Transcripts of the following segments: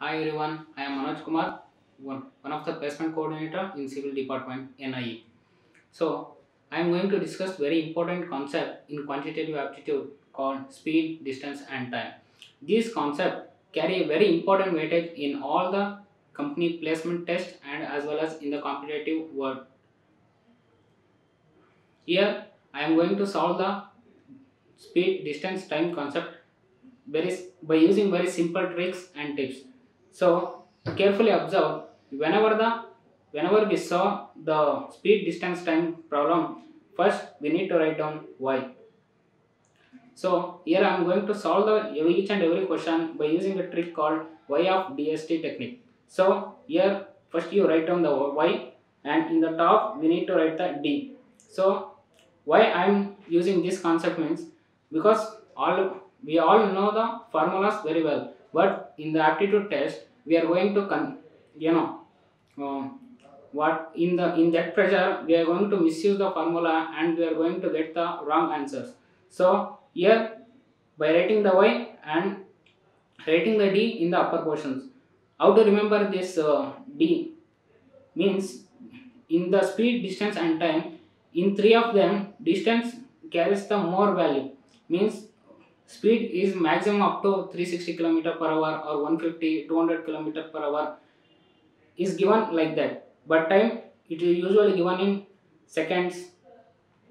Hi everyone, I am Manoj Kumar, one, one of the placement coordinator in civil department NIE. So I am going to discuss very important concept in quantitative aptitude called speed, distance and time. These concepts carry a very important weightage in all the company placement test and as well as in the competitive world. Here I am going to solve the speed, distance, time concept very by using very simple tricks and tips. So carefully observe whenever the whenever we saw the speed distance time problem first we need to write down y. So here I am going to solve the each and every question by using a trick called y of DST technique. So here first you write down the y and in the top we need to write the d. So why I am using this concept means because all we all know the formulas very well but in the aptitude test we are going to con- you know uh, what in the in that pressure we are going to misuse the formula and we are going to get the wrong answers. So here by writing the y and writing the d in the upper portions. How to remember this uh, d? Means in the speed distance and time in three of them distance carries the more value. Means speed is maximum up to 360 km per hour or 150 200 km per hour is given like that. But time it is usually given in seconds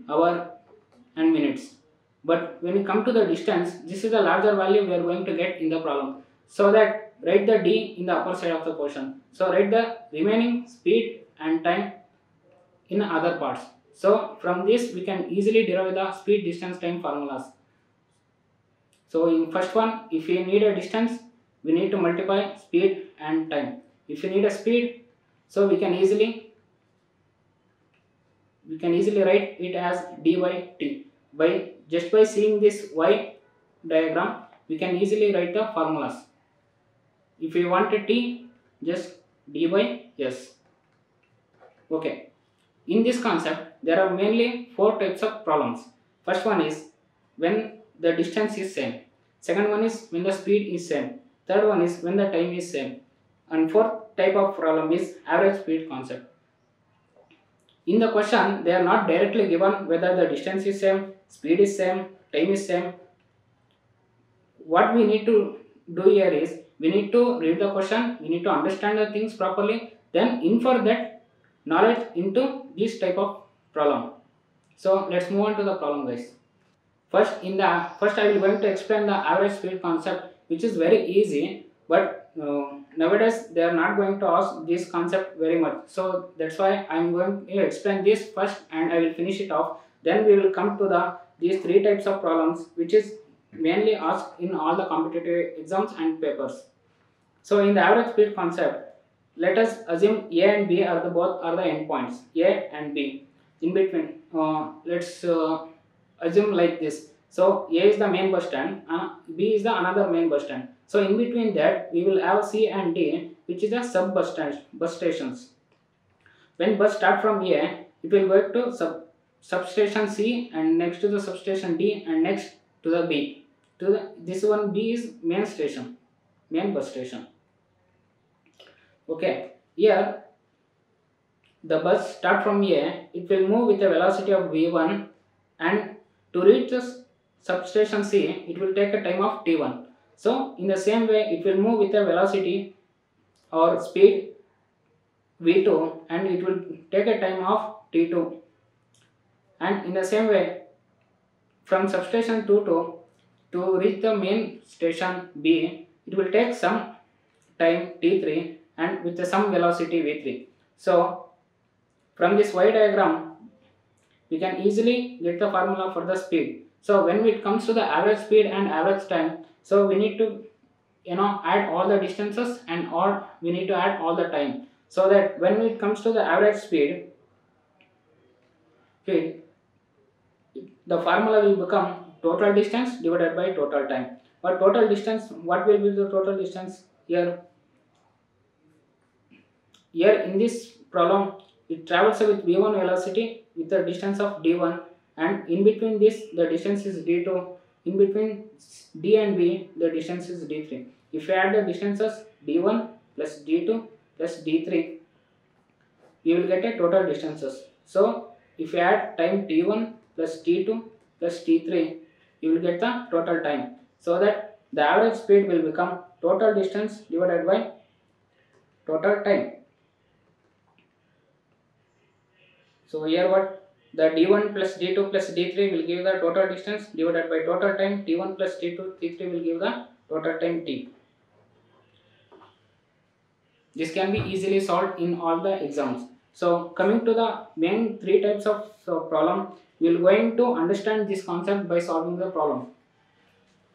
hour and minutes. But when you come to the distance this is the larger value we are going to get in the problem. So that write the d in the upper side of the question. So write the remaining speed and time in other parts. So from this we can easily derive the speed distance time formulas so in first one if we need a distance we need to multiply speed and time. If you need a speed so we can easily we can easily write it as d by t. By just by seeing this y diagram we can easily write the formulas. If we want a t just d by s. Okay. In this concept there are mainly four types of problems. First one is when the distance is same. Second one is when the speed is same. Third one is when the time is same. And fourth type of problem is average speed concept. In the question they are not directly given whether the distance is same speed is same time is same. What we need to do here is we need to read the question we need to understand the things properly then infer that knowledge into this type of problem. So let's move on to the problem guys first in the first i will going to explain the average speed concept which is very easy but uh, nowadays they are not going to ask this concept very much. So that's why i'm going to explain this first and i will finish it off. Then we will come to the these three types of problems which is mainly asked in all the competitive exams and papers. So in the average speed concept let us assume a and b are the both are the endpoints a and b. In between uh, let's uh, assume like this. So a is the main bus stand uh, b is the another main bus stand. So in between that we will have c and d which is the sub bus stands bus stations. When bus start from a it will go to sub substation c and next to the substation d and next to the b. To the this one b is main station main bus station. Okay here the bus start from a it will move with a velocity of v1 and to reach substation c it will take a time of t1 so in the same way it will move with a velocity or speed v2 and it will take a time of t2 and in the same way from substation 2 to to reach the main station b it will take some time t3 and with some velocity v3 so from this y diagram we can easily get the formula for the speed. So when it comes to the average speed and average time so we need to you know add all the distances and or we need to add all the time. So that when it comes to the average speed speed the formula will become total distance divided by total time. But total distance what will be the total distance here? Here in this problem it travels with v1 velocity with a distance of d1 and in between this the distance is d2 in between d and b the distance is d3 if you add the distances d1 plus d2 plus d3 you will get a total distances. So if you add time t1 plus t2 plus t3 you will get the total time. So that the average speed will become total distance divided by total time so here what? The d1 plus d2 plus d3 will give the total distance divided by total time. T1 plus t2 t3 will give the total time t. This can be easily solved in all the exams. So coming to the main three types of so, problem we will going to understand this concept by solving the problem.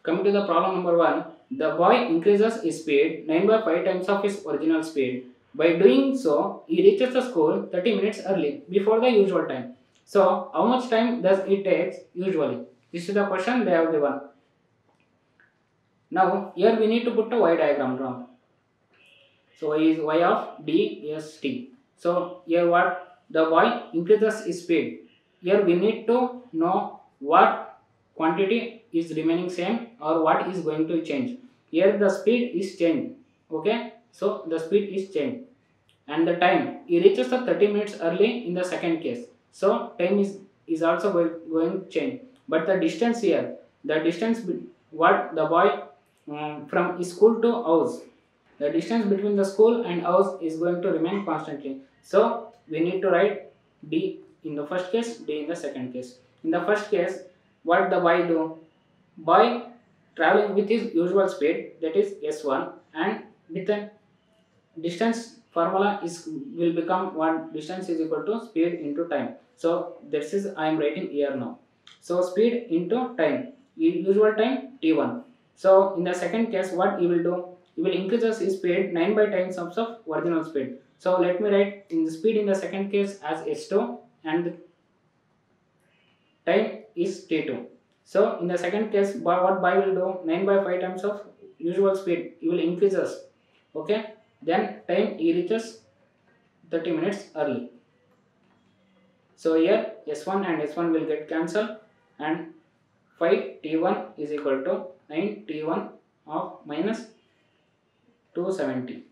Coming to the problem number one the boy increases his speed 9 by 5 times of his original speed by doing so, he reaches the school 30 minutes early before the usual time. So, how much time does it take usually? This is the question they have given. Now, here we need to put a y diagram down. So, is y of d s t. So, here what? The y increases his speed. Here we need to know what quantity is remaining same or what is going to change. Here the speed is changed. Okay so the speed is changed and the time he reaches the 30 minutes early in the second case. So time is, is also going, going to change. But the distance here, the distance what the boy um, from his school to house, the distance between the school and house is going to remain constantly. So we need to write d in the first case, d in the second case. In the first case, what the boy do? Boy traveling with his usual speed that is s1 and with a distance formula is will become one distance is equal to speed into time. So this is i am writing here now. So speed into time usual time t1 so in the second case what you will do? You will increase the speed 9 by times of original speed. So let me write in the speed in the second case as s2 and time is t2 so in the second case by what by will do? 9 by 5 times of usual speed. You will increase us. Okay then time e reaches 30 minutes early. So here s1 and s1 will get cancelled and 5 t1 is equal to 9 t1 of minus 270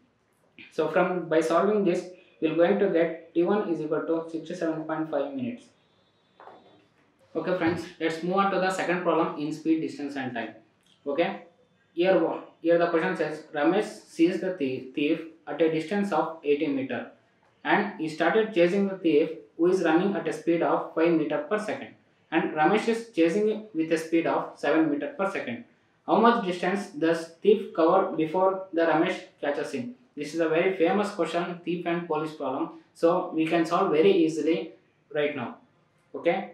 so from by solving this we are going to get t1 is equal to 67.5 minutes. Okay friends let's move on to the second problem in speed distance and time. Okay here here the question says Ramesh sees the thief at a distance of 80 meter and he started chasing the thief who is running at a speed of 5 meter per second and Ramesh is chasing with a speed of 7 meter per second. How much distance does thief cover before the Ramesh catches him? This is a very famous question thief and police problem so we can solve very easily right now. Okay.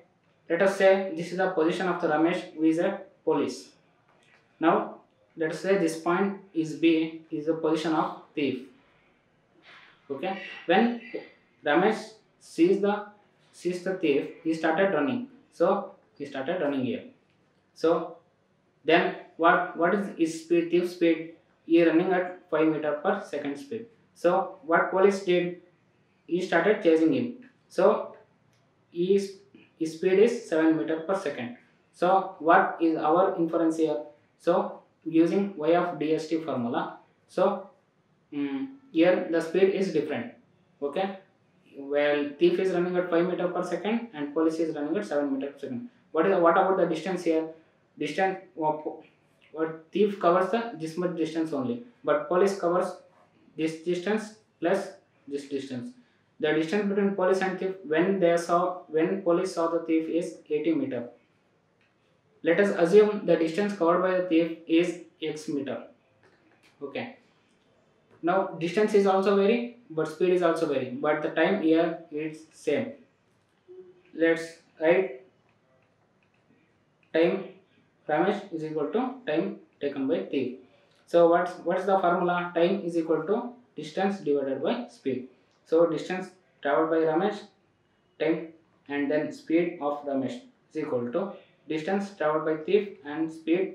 Let us say this is the position of the Ramesh who is a police. Now let us say this point is B is the position of thief. Okay. When Ramesh sees the sees the thief, he started running. So he started running here. So then what what is his speed thief speed? He running at 5 meter per second speed. So what police did? He started chasing him. So his, his speed is 7 meter per second. So what is our inference here? So using y of dst formula. So um, here the speed is different. Okay. Well, thief is running at 5 meter per second and police is running at 7 meter per second. What is what about the distance here? Distance what thief covers the this much distance only, but police covers this distance plus this distance. The distance between police and thief when they saw when police saw the thief is 80 meter let us assume the distance covered by the thief is x meter. Okay. Now distance is also varying, but speed is also varying, but the time here is same. Let's write time Ramesh is equal to time taken by thief. So what's what's the formula? Time is equal to distance divided by speed. So distance traveled by Ramesh, time and then speed of Ramesh is equal to distance traveled by thief and speed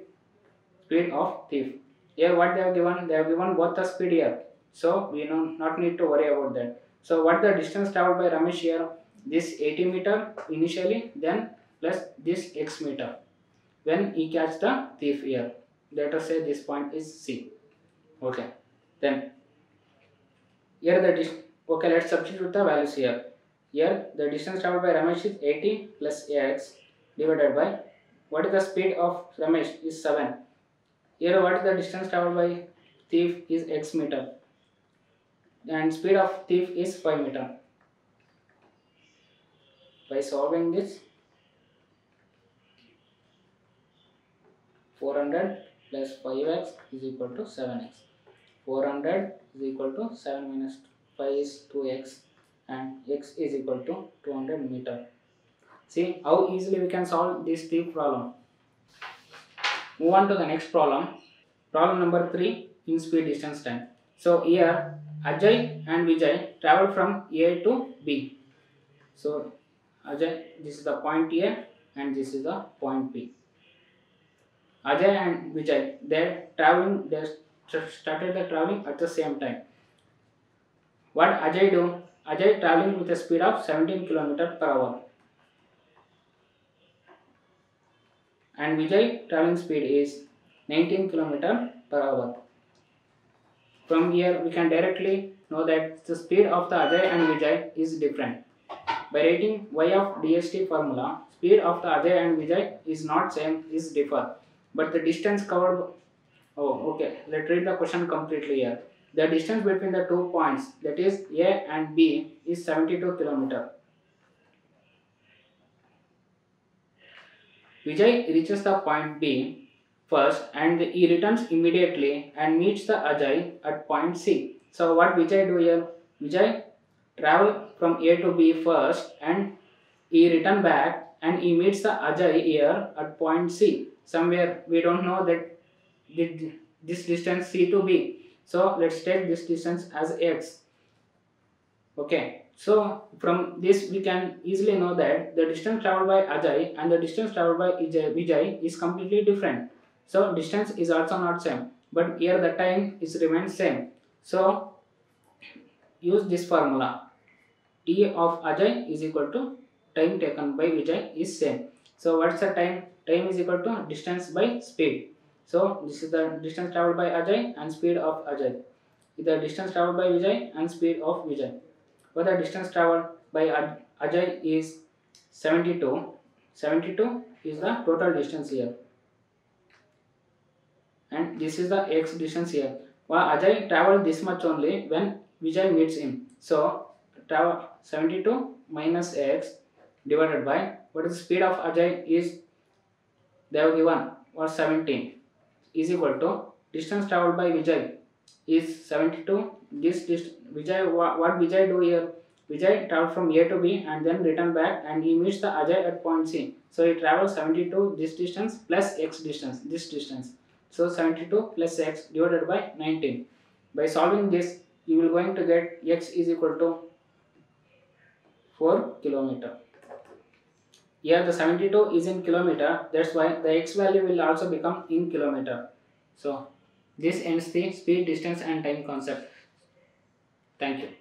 speed of thief. Here what they have given, they have given both the speed here. So we do not need to worry about that. So what the distance traveled by Ramesh here? This 80 meter initially, then plus this x meter. When he catch the thief here, let us say this point is C. Okay. Then here the dis- okay let's substitute the values here. Here the distance traveled by Ramesh is 80 plus x divided by what is the speed of Ramesh is 7. Here what is the distance traveled by thief is x meter and speed of thief is 5 meter. By solving this 400 plus 5x is equal to 7x. 400 is equal to 7 minus 5 is 2x and x is equal to 200 meter. See how easily we can solve this thief problem. Move on to the next problem. Problem number 3 in speed distance time. So here Ajay and Vijay travel from A to B. So Ajay, this is the point A and this is the point B. Ajay and Vijay, they're traveling, they started the traveling at the same time. What Ajay do? Ajay traveling with a speed of 17 km per hour. And Vijay traveling speed is 19 km per hour. From here we can directly know that the speed of the Ajay and Vijay is different. By writing y of dst formula, speed of the Ajay and Vijay is not same, is differ. But the distance covered, oh okay, let's read the question completely here. The distance between the two points that is A and B is 72 km. Vijay reaches the point B first and he returns immediately and meets the Ajay at point C. So what Vijay do here? Vijay travel from A to B first and he return back and he meets the Ajay here at point C. Somewhere we don't know that this distance C to B. So let's take this distance as X. Okay. So from this we can easily know that the distance traveled by Ajay and the distance traveled by Vijay is completely different. So distance is also not same. But here the time is remains same. So use this formula. T of Ajay is equal to time taken by Vijay is same. So what's the time? Time is equal to distance by speed. So this is the distance traveled by Ajay and speed of Ajay. The distance traveled by Vijay and speed of Vijay. But the distance traveled by Ajay is 72. 72 is the total distance here. And this is the x distance here. Well, Ajay traveled this much only when Vijay meets him. So, travel 72 minus x divided by what is the speed of Ajay is they have given was 17 is equal to distance traveled by Vijay is 72 this dist Vijay what, what Vijay do here? Vijay travel from A to B and then return back and he meets the Ajay at point C. So he travels 72 this distance plus x distance this distance. So 72 plus x divided by 19 by solving this you will going to get x is equal to 4 kilometer. Here the 72 is in kilometer. That's why the x value will also become in kilometer. So this ends the speed distance and time concept. Thank you